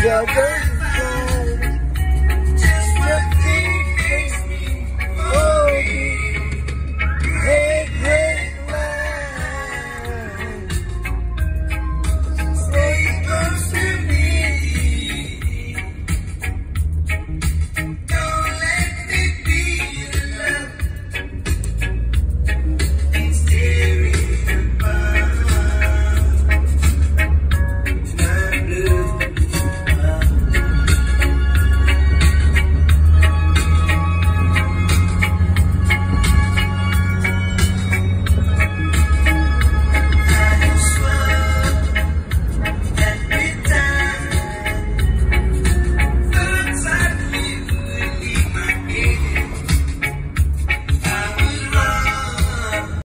together.